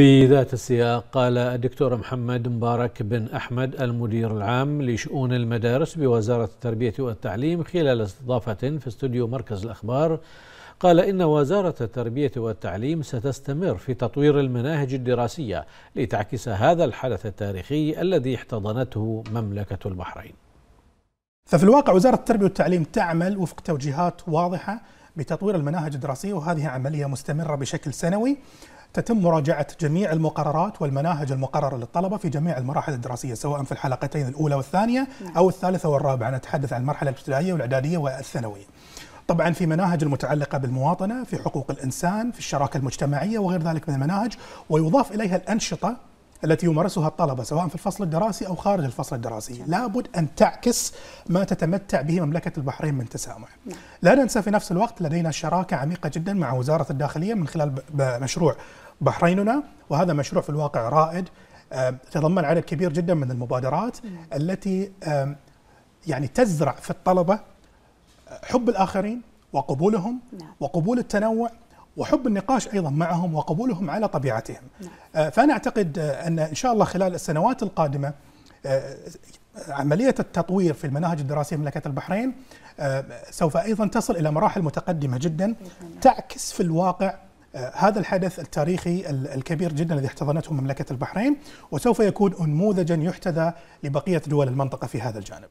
في ذات السياق قال الدكتور محمد مبارك بن أحمد المدير العام لشؤون المدارس بوزارة التربية والتعليم خلال استضافة في استوديو مركز الأخبار. قال إن وزارة التربية والتعليم ستستمر في تطوير المناهج الدراسية لتعكس هذا الحدث التاريخي الذي احتضنته مملكة البحرين. ففي الواقع وزارة التربية والتعليم تعمل وفق توجيهات واضحة بتطوير المناهج الدراسية وهذه عملية مستمرة بشكل سنوي. تتم مراجعة جميع المقررات والمناهج المقررة للطلبة في جميع المراحل الدراسية سواء في الحلقتين الأولى والثانية أو الثالثة والرابعة. نتحدث عن المرحلة الابتدائية والإعدادية والثانوية. طبعا في مناهج المتعلقة بالمواطنة في حقوق الإنسان في الشراكة المجتمعية وغير ذلك من المناهج ويضاف إليها الأنشطة التي يمارسها الطلبة سواء في الفصل الدراسي أو خارج الفصل الدراسي لابد أن تعكس ما تتمتع به مملكة البحرين من تسامح نعم. لا ننسى في نفس الوقت لدينا شراكة عميقة جدا مع وزارة الداخلية من خلال مشروع بحريننا وهذا مشروع في الواقع رائد تضمن عدد كبير جدا من المبادرات التي يعني تزرع في الطلبة حب الآخرين وقبولهم نعم. وقبول التنوع وحب النقاش أيضا معهم وقبولهم على طبيعتهم. نعم. آه، فأنا أعتقد أن إن شاء الله خلال السنوات القادمة آه، عملية التطوير في المناهج الدراسية في مملكة البحرين آه، سوف أيضا تصل إلى مراحل متقدمة جدا تعكس في الواقع هذا الحدث التاريخي الكبير جدا الذي احتضنته مملكة البحرين وسوف يكون نموذجا يحتذى لبقية دول المنطقة في هذا الجانب.